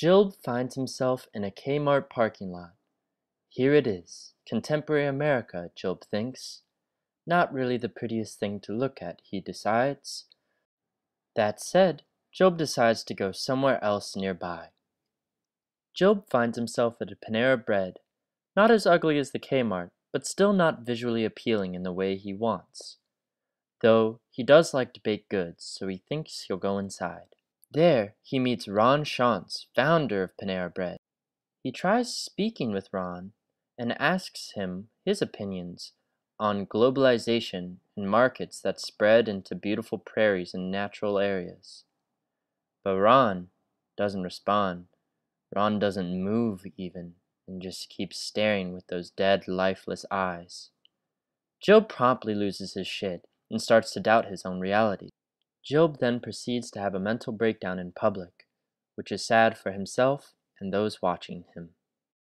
Jilb finds himself in a Kmart parking lot. Here it is, contemporary America, Jilb thinks. Not really the prettiest thing to look at, he decides. That said, Jilb decides to go somewhere else nearby. Jilb finds himself at a Panera Bread, not as ugly as the Kmart, but still not visually appealing in the way he wants. Though he does like to bake goods, so he thinks he'll go inside. There, he meets Ron Shantz, founder of Panera Bread. He tries speaking with Ron and asks him his opinions on globalization and markets that spread into beautiful prairies and natural areas. But Ron doesn't respond. Ron doesn't move even and just keeps staring with those dead, lifeless eyes. Joe promptly loses his shit and starts to doubt his own reality. Jilb then proceeds to have a mental breakdown in public, which is sad for himself and those watching him.